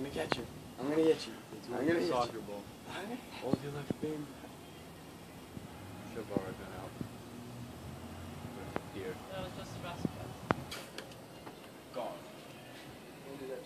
I'm gonna get you. I'm gonna get you. I'm gonna get you. Soccer ball. Hold your left beam. Should have already been out. Here. That was just a basketball. Gone. We'll do that.